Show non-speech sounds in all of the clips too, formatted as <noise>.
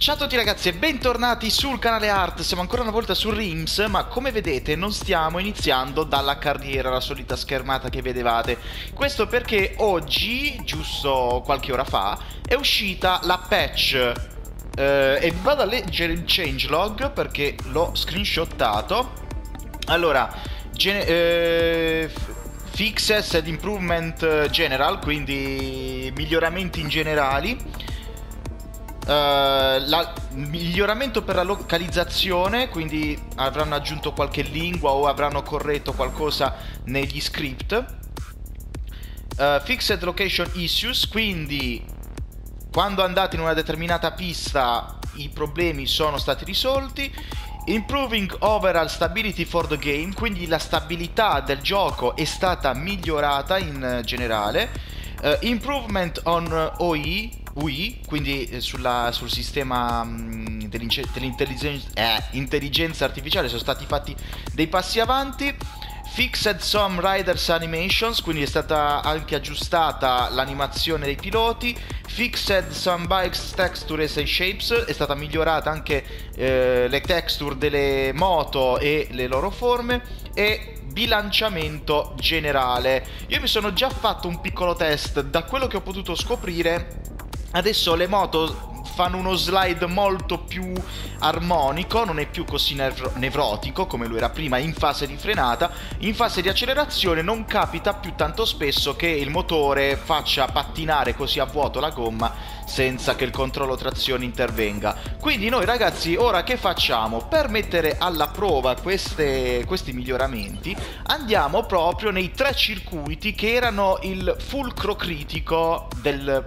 Ciao a tutti ragazzi e bentornati sul canale Art, siamo ancora una volta su Rims, ma come vedete non stiamo iniziando dalla carriera, la solita schermata che vedevate. Questo perché oggi, giusto qualche ora fa, è uscita la patch eh, e vado a leggere il changelog perché l'ho screenshottato. Allora, eh, fixes ed improvement general, quindi miglioramenti in generali Uh, miglioramento per la localizzazione, quindi avranno aggiunto qualche lingua o avranno corretto qualcosa negli script. Uh, fixed location issues, quindi quando andate in una determinata pista i problemi sono stati risolti. Improving overall stability for the game, quindi la stabilità del gioco è stata migliorata in generale. Uh, improvement on OE, UI, quindi eh, sulla, sul sistema mm, dell'intelligenza eh, artificiale sono stati fatti dei passi avanti. Fixed some riders animations, quindi è stata anche aggiustata l'animazione dei piloti. Fixed some bikes textures and shapes, è stata migliorata anche eh, le texture delle moto e le loro forme. E bilanciamento generale. Io mi sono già fatto un piccolo test, da quello che ho potuto scoprire Adesso le moto fanno uno slide molto più armonico, non è più così nev- nevrotico come lo era prima in fase di frenata. In fase di accelerazione non capita più tanto spesso che il motore faccia pattinare così a vuoto la gomma senza che il controllo trazione intervenga. Quindi noi ragazzi ora che facciamo? Per mettere alla prova queste, questi miglioramenti andiamo proprio nei tre circuiti che erano il fulcro critico del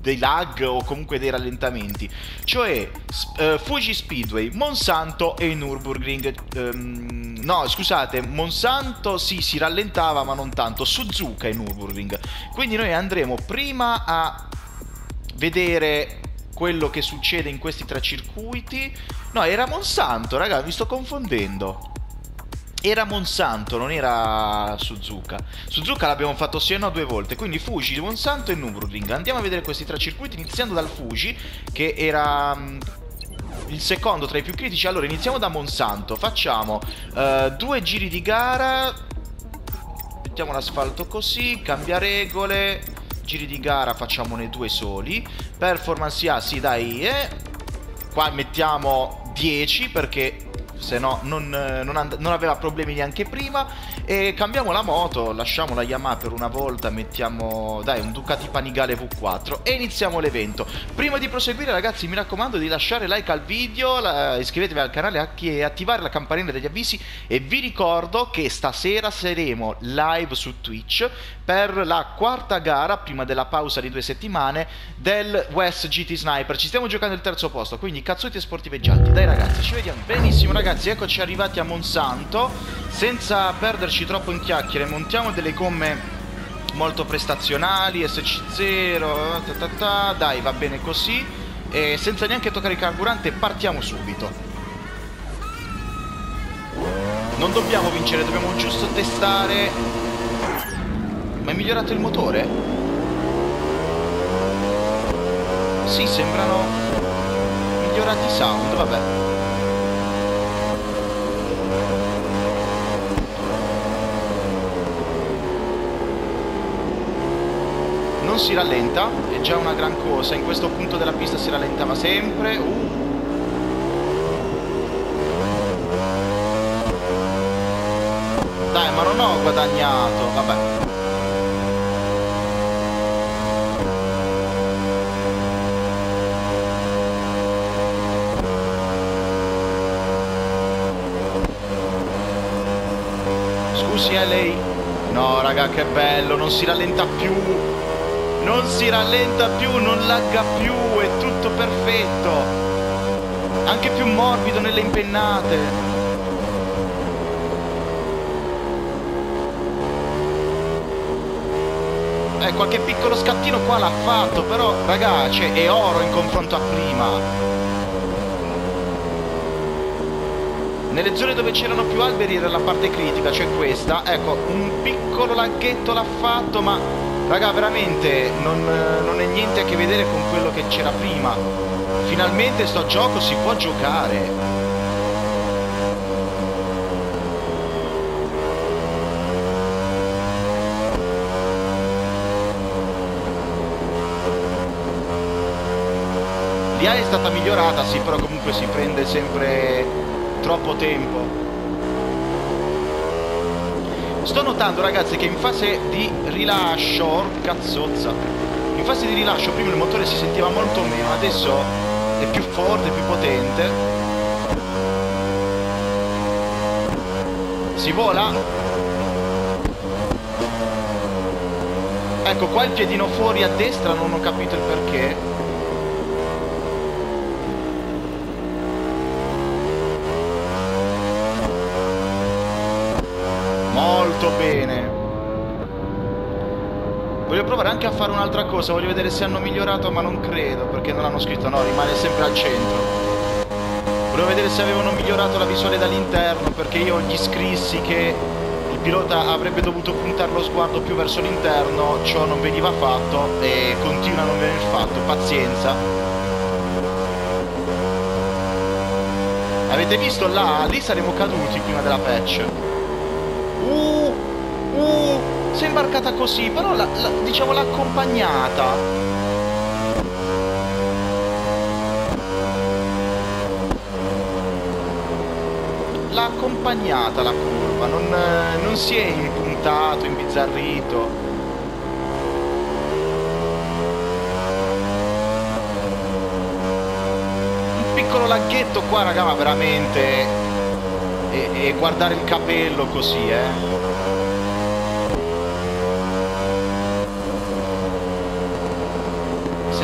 dei lag o comunque dei rallentamenti, cioè uh, Fuji Speedway, Monsanto e Nürburgring. Um, no, scusate, Monsanto sì, si rallentava ma non tanto, Suzuka e Nürburgring. Quindi noi andremo prima a vedere quello che succede in questi tre circuiti. No, era Monsanto, raga, mi sto confondendo. Era Monsanto, non era Suzuka. Suzuka l'abbiamo fatto sia no due volte, quindi Fuji, Monsanto e Nürburgring. Andiamo a vedere questi tre circuiti iniziando dal Fuji, che era mm, il secondo tra i più critici. Allora, iniziamo da Monsanto. Facciamo uh, due giri di gara. Mettiamo l'asfalto così, cambia regole. Giri di gara facciamone due soli. Performance, ah sì dai, eh. Qua mettiamo 10 perché se no non, eh, non, and- non, aveva problemi neanche prima e cambiamo la moto, lasciamo la Yamaha per una volta, mettiamo dai un Ducati Panigale V4 e iniziamo l'evento. Prima di proseguire ragazzi mi raccomando di lasciare like al video, la- iscrivetevi al canale e attivare la campanella degli avvisi e vi ricordo che stasera saremo live su Twitch per la quarta gara prima della pausa di due settimane del West GT Sniper. Ci stiamo giocando il terzo posto, quindi cazzotti e sportiveggianti. Dai ragazzi, ci vediamo. Benissimo ragazzi ragazzi, eccoci arrivati a Monsanto. Senza perderci troppo in chiacchiere, montiamo delle gomme molto prestazionali, SC0, ta ta ta, dai, va bene così. E senza neanche toccare il carburante, partiamo subito. Non dobbiamo vincere, dobbiamo giusto testare. Ma è migliorato il motore? Sì, sembrano migliorati i sound, vabbè. non si rallenta, è già una gran cosa, in questo punto della pista si rallentava sempre. Uh. Dai, ma non ho guadagnato, vabbè. Scusi, è lei? No, raga, che bello, non si rallenta più non si rallenta più, non lagga più, è tutto perfetto. Anche più morbido nelle impennate. Eh, qualche piccolo scattino qua l'ha fatto, però ragazzi è oro in confronto a prima. Nelle zone dove c'erano più alberi era la parte critica, cioè questa, ecco, un piccolo laghetto l'ha fatto, ma Raga, veramente non, non è niente a che vedere con quello che c'era prima. Finalmente sto gioco si può giocare. L'IA è stata migliorata, sì, però comunque si prende sempre troppo tempo. Sto notando ragazzi che in fase di rilascio, cazzozza, in fase di rilascio prima il motore si sentiva molto meno, adesso è più forte, più potente. Si vola. Ecco qua il piedino fuori a destra, non ho capito il perché. molto bene. Voglio provare anche a fare un'altra cosa, voglio vedere se hanno migliorato, ma non credo, perché non hanno scritto, no, rimane sempre al centro. Volevo vedere se avevano migliorato la visuale dall'interno, perché io gli scrissi che il pilota avrebbe dovuto puntare lo sguardo più verso l'interno, ciò non veniva fatto e continua a non venire fatto, pazienza. Avete visto là? Lì saremmo caduti prima della patch. Uh, uh, si è imbarcata così, però la, la, diciamo l'ha accompagnata. L'ha accompagnata la curva, non, non si è impuntato, imbizzarrito. Un piccolo laghetto qua, raga, ma veramente e, e guardare il capello così, eh.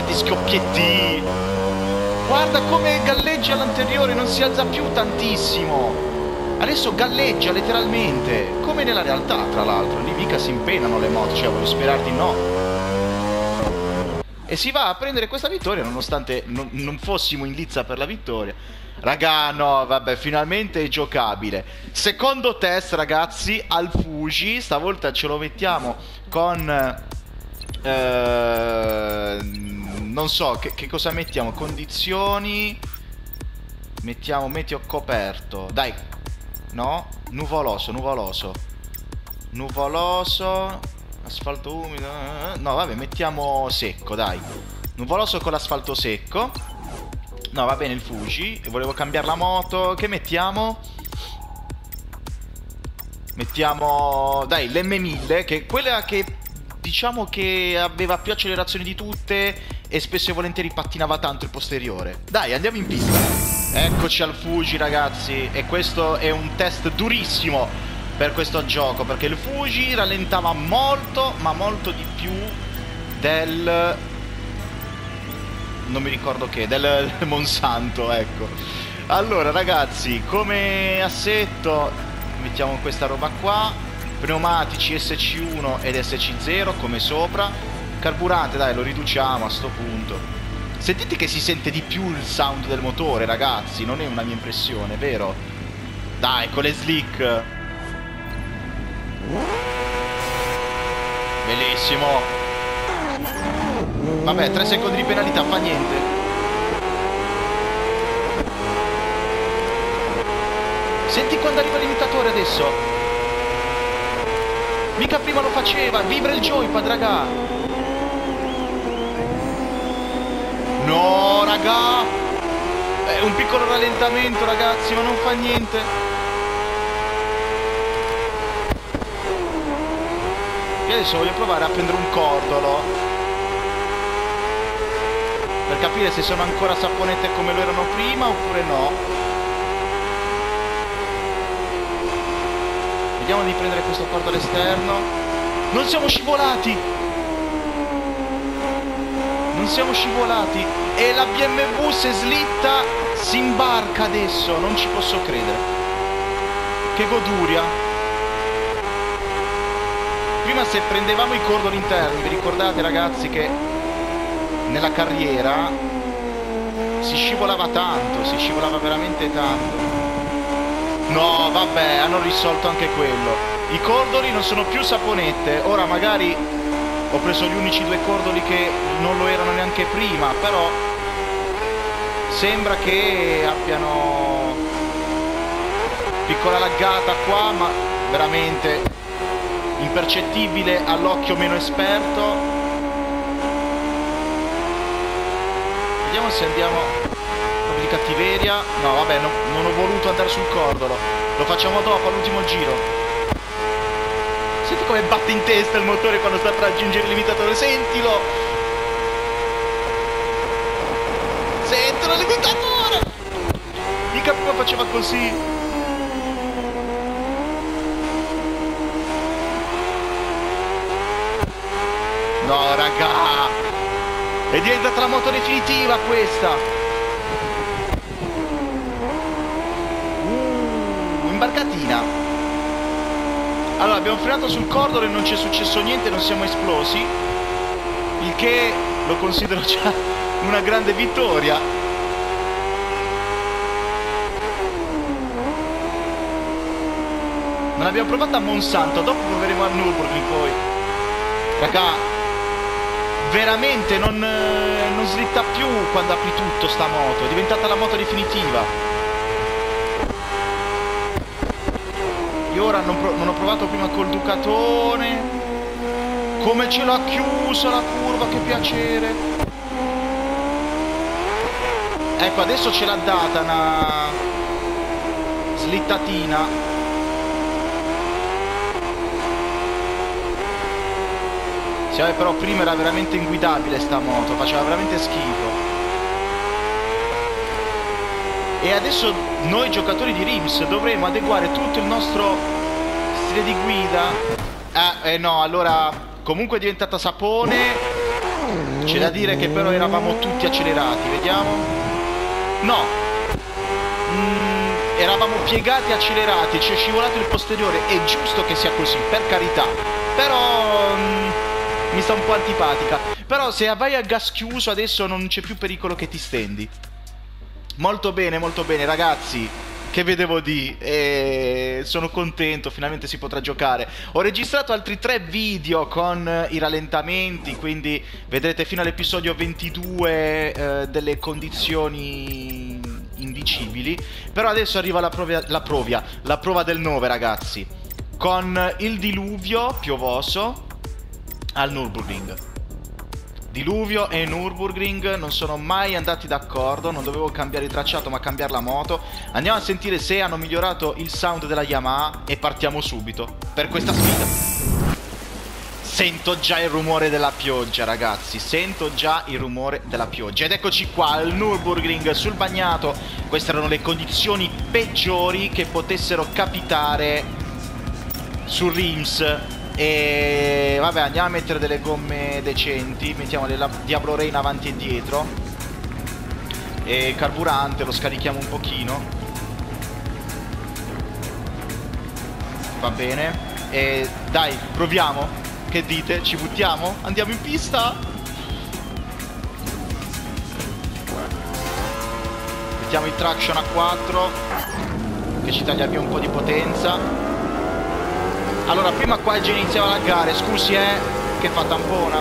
Senti scoppietti. Guarda come galleggia l'anteriore, non si alza più tantissimo. Adesso galleggia letteralmente, come nella realtà tra l'altro, lì mica si impenano le moto, cioè voglio sperare di no. E si va a prendere questa vittoria nonostante non, non fossimo in lizza per la vittoria. Raga, no, vabbè, finalmente è giocabile. Secondo test, ragazzi, al Fuji. Stavolta ce lo mettiamo con... Eh, non so, che, che, cosa mettiamo? Condizioni... Mettiamo meteo coperto. Dai, no? Nuvoloso, nuvoloso. Nuvoloso... Asfalto umido... No, vabbè, mettiamo secco, dai. Nuvoloso con l'asfalto secco. No, va bene il Fuji. Volevo cambiare la moto. Che mettiamo? Mettiamo... Dai, l'M1000, che è quella che diciamo che aveva più accelerazioni di tutte e spesso e volentieri pattinava tanto il posteriore. Dai, andiamo in pista. Eccoci al Fuji, ragazzi. E questo è un test durissimo per questo gioco, perché il Fuji rallentava molto, ma molto di più del non mi ricordo che, del <laughs> Monsanto, ecco. Allora ragazzi, come assetto mettiamo questa roba qua, pneumatici SC1 ed SC0 come sopra, carburante dai lo riduciamo a sto punto. Sentite che si sente di più il sound del motore ragazzi, non è una mia impressione, vero? Dai, con le slick. Bellissimo. Vabbè, 3 secondi di penalità, fa niente. Senti quando arriva l'imitatore adesso. Mica prima lo faceva, vibra il joypad, raga. No, raga. È un piccolo rallentamento, ragazzi, ma non fa niente. Io adesso voglio provare a prendere un cordolo per capire se sono ancora saponette come lo erano prima oppure no vediamo di prendere questo cordo all'esterno non siamo scivolati non siamo scivolati e la BMW se slitta si imbarca adesso non ci posso credere che goduria prima se prendevamo i cordoli interni vi ricordate ragazzi che nella carriera si scivolava tanto, si scivolava veramente tanto. No, vabbè, hanno risolto anche quello. I cordoli non sono più saponette, ora magari ho preso gli unici due cordoli che non lo erano neanche prima, però sembra che abbiano piccola laggata qua ma veramente impercettibile all'occhio meno esperto. Vediamo se andiamo proprio di cattiveria. No vabbè no, non ho voluto andare sul cordolo. Lo facciamo dopo all'ultimo giro senti come batte in testa il motore quando sta per raggiungere il limitatore sentilo sentilo il limitatore mica prima faceva così No, raga! È diventata la moto definitiva questa! Uh, imbarcatina! Allora, abbiamo frenato sul cordolo e non c'è successo niente, non siamo esplosi. Il che lo considero già <laughs> una grande vittoria. Non abbiamo provato a Monsanto, dopo proveremo a Nürburgring poi. Raga, veramente non, eh, non slitta più quando apri tutto sta moto, è diventata la moto definitiva. Ora non, non ho provato prima col Ducatone. Come ce l'ha chiusa la curva, che piacere. Ecco, adesso ce l'ha data una slittatina Sì, però prima era veramente inguidabile sta moto, faceva veramente schifo. E adesso noi giocatori di Rims dovremo adeguare tutto il nostro stile di guida. Eh, eh no, allora comunque è diventata sapone. C'è da dire che però eravamo tutti accelerati, vediamo. No. Mm, eravamo piegati accelerati, ci è scivolato il posteriore. È giusto che sia così, per carità. Però... Mm, mi sta un po' antipatica. Però se vai a gas chiuso adesso non c'è più pericolo che ti stendi. Molto bene, molto bene, ragazzi. Che vedevo di e sono contento, finalmente si potrà giocare. Ho registrato altri tre video con i rallentamenti, quindi vedrete fino all'episodio 22 eh, delle condizioni indicibili. Però adesso arriva la, provia, la, provia, la prova del 9, ragazzi. Con il diluvio piovoso, al Nürburgring. Diluvio e Nürburgring non sono mai andati d'accordo, non dovevo cambiare il tracciato ma cambiare la moto. Andiamo a sentire se hanno migliorato il sound della Yamaha e partiamo subito per questa sfida. Sento già il rumore della pioggia ragazzi, sento già il rumore della pioggia ed eccoci qua al Nürburgring sul bagnato. Queste erano le condizioni peggiori che potessero capitare su Rims e vabbè andiamo a mettere delle gomme decenti Mettiamo della Diablo Rain avanti e dietro E carburante lo scarichiamo un pochino Va bene E dai proviamo Che dite? Ci buttiamo? Andiamo in pista? Mettiamo il traction a 4 Che ci taglia via un po' di potenza allora, prima qua già iniziava a laggare, scusi eh, che fa tampona.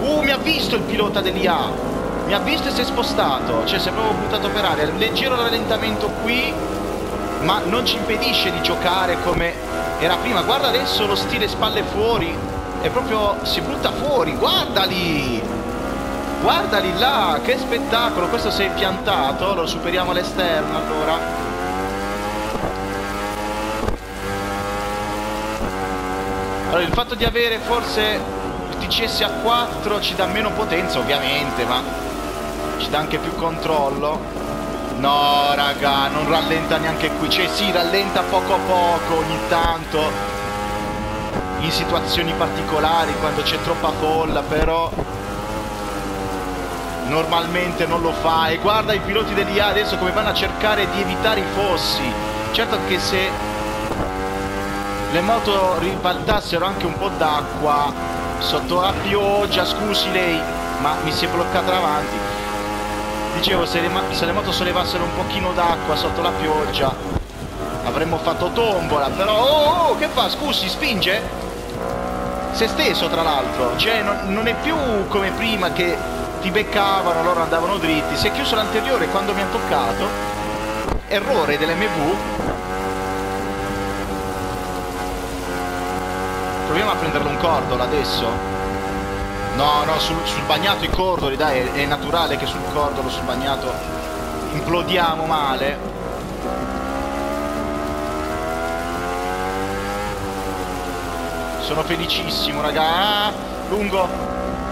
Uh, mi ha visto il pilota dell'IA. Mi ha visto e si è spostato. Cioè, si è proprio buttato per aria. Leggero rallentamento qui, ma non ci impedisce di giocare come era prima. Guarda adesso lo stile spalle fuori. È proprio... si butta fuori, guardali! Guardali là, che spettacolo! Questo si è piantato, lo superiamo all'esterno allora. Allora, il fatto di avere forse il TCS a 4 ci dà meno potenza, ovviamente, ma ci dà anche più controllo. No, raga, non rallenta neanche qui. Cioè, sì, rallenta poco a poco, ogni tanto, in situazioni particolari, quando c'è troppa folla, però normalmente non lo fa. E guarda i piloti dell'IA adesso come vanno a cercare di evitare i fossi. Certo che se le moto ribaltassero anche un po' d'acqua sotto la pioggia, scusi lei, ma mi si è bloccata davanti. Dicevo, se le, se le moto sollevassero un pochino d'acqua sotto la pioggia avremmo fatto tombola, però... Oh, oh, che fa? Scusi, spinge? Si è steso tra l'altro, cioè non, non, è più come prima che ti beccavano, loro andavano dritti. Si è chiuso l'anteriore quando mi ha toccato. Errore dell'MV. Proviamo a prenderlo un cordolo adesso. No, no, sul, sul bagnato i cordoli, dai, è, è naturale che sul cordolo, sul bagnato implodiamo male. Sono felicissimo, raga. Ah, lungo.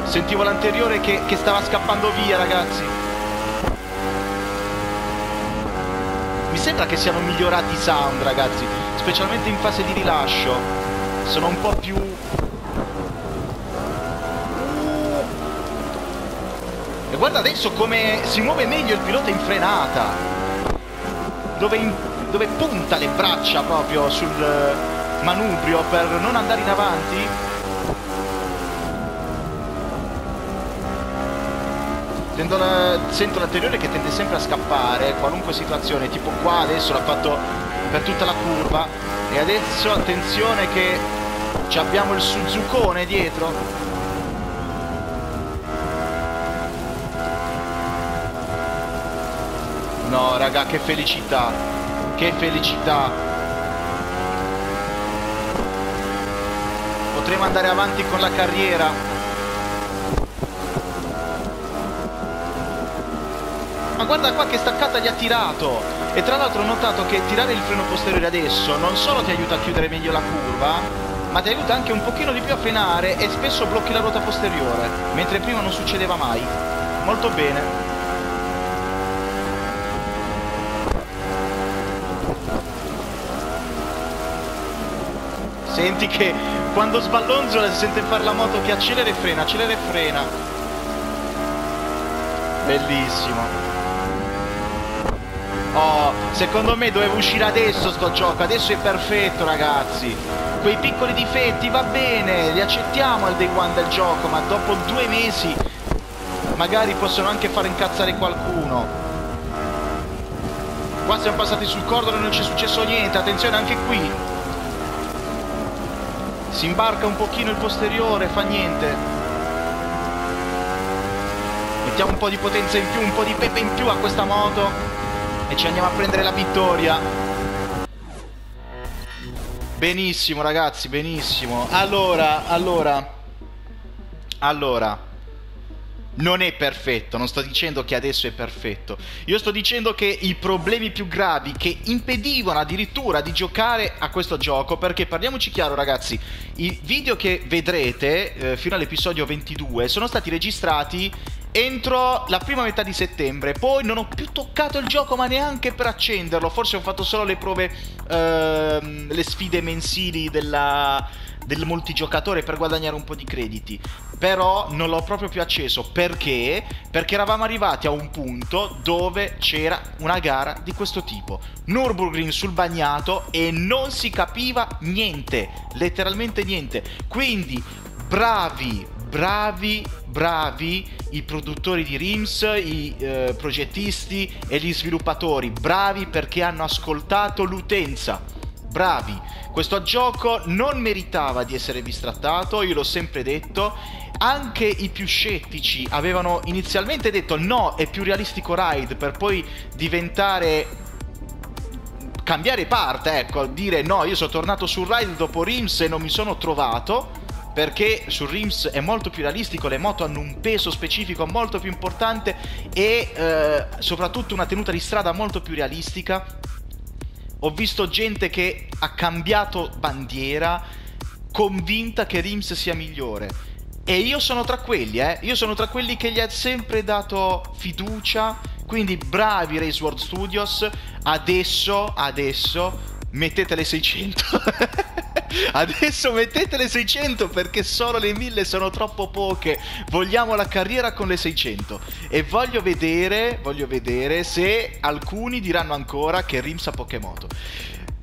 Sentivo l'anteriore che, che stava scappando via, ragazzi. Mi sembra che siano migliorati i sound, ragazzi. Specialmente in fase di rilascio. Sono un po' più... E guarda adesso come si muove meglio il pilota in frenata. Dove, in... dove punta le braccia proprio sul manubrio per non andare in avanti la, sento l'anteriore che tende sempre a scappare qualunque situazione tipo qua adesso l'ha fatto per tutta la curva e adesso attenzione che abbiamo il Suzukone dietro. No raga che felicità. Che felicità. Potremo andare avanti con la carriera. Ma guarda qua che staccata gli ha tirato. E tra l'altro ho notato che tirare il freno posteriore adesso non solo ti aiuta a chiudere meglio la curva ma ti aiuta anche un pochino di più a frenare e spesso blocchi la ruota posteriore mentre prima non succedeva mai molto bene Senti che quando sballonzola si sente fare la moto che accelera e frena, accelera e frena. Bellissimo. Oh, secondo me doveva uscire adesso sto gioco, adesso è perfetto ragazzi. Quei piccoli difetti va bene, li accettiamo al day one del gioco, ma dopo due mesi magari possono anche far incazzare qualcuno. Qua siamo passati sul cordolo e non c'è successo niente, attenzione anche qui si imbarca un pochino il posteriore, fa niente. Mettiamo un po' di potenza in più, un po' di pepe in più a questa moto e ci andiamo a prendere la vittoria. Benissimo ragazzi, benissimo. Allora, allora, allora non è perfetto, non sto dicendo che adesso è perfetto. Io sto dicendo che i problemi più gravi che impedivano addirittura di giocare a questo gioco, perché parliamoci chiaro ragazzi, i video che vedrete eh, fino all'episodio 22 sono stati registrati entro la prima metà di settembre. Poi non ho più toccato il gioco, ma neanche per accenderlo. Forse ho fatto solo le prove, ehm, le sfide mensili della, del multigiocatore per guadagnare un po' di crediti. Però non l'ho proprio più acceso perché? Perché eravamo arrivati a un punto dove c'era una gara di questo tipo. Nürburgring sul bagnato e non si capiva niente, letteralmente niente. Quindi bravi, bravi, bravi i produttori di RIMS, i eh, progettisti e gli sviluppatori, bravi perché hanno ascoltato l'utenza. Bravi, questo gioco non meritava di essere bistrattato, io l'ho sempre detto. Anche i più scettici avevano inizialmente detto no, è più realistico Ride per poi diventare cambiare parte, ecco, dire no, io sono tornato sul ride dopo Rims e non mi sono trovato perché su Rims è molto più realistico, le moto hanno un peso specifico molto più importante e eh, soprattutto una tenuta di strada molto più realistica. Ho visto gente che ha cambiato bandiera convinta che Rims sia migliore. E io sono tra quelli, eh. Io sono tra quelli che gli ha sempre dato fiducia. Quindi bravi Race World Studios. Adesso, adesso, mettete le 600. Adesso mettete le 600 perché solo le 1000 sono troppo poche. Vogliamo la carriera con le 600. E voglio vedere, voglio vedere se alcuni diranno ancora che Rims ha Pokémoto.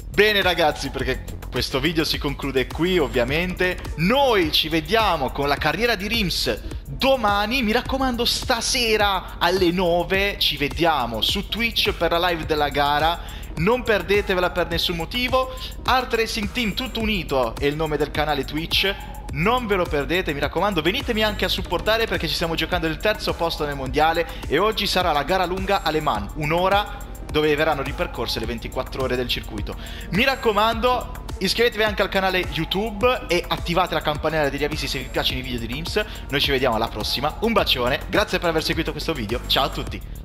Bene ragazzi, perché questo video si conclude qui ovviamente. Noi ci vediamo con la carriera di Rims domani. Mi raccomando, stasera alle 9 ci vediamo su Twitch per la live della gara non perdetevela per nessun motivo. Art Racing Team tutto unito è il nome del canale Twitch. non ve lo perdete, mi raccomando, venitemi anche a supportare perché ci stiamo giocando il terzo posto nel mondiale e oggi sarà la gara lunga alle Man, un'ora dove verranno ripercorse le 24 ore del circuito. Mi raccomando, Iscrivetevi anche al canale YouTube e attivate la campanella degli avvisi se vi piacciono i video di Rims. Noi ci vediamo alla prossima. Un bacione, grazie per aver seguito questo video. Ciao a tutti.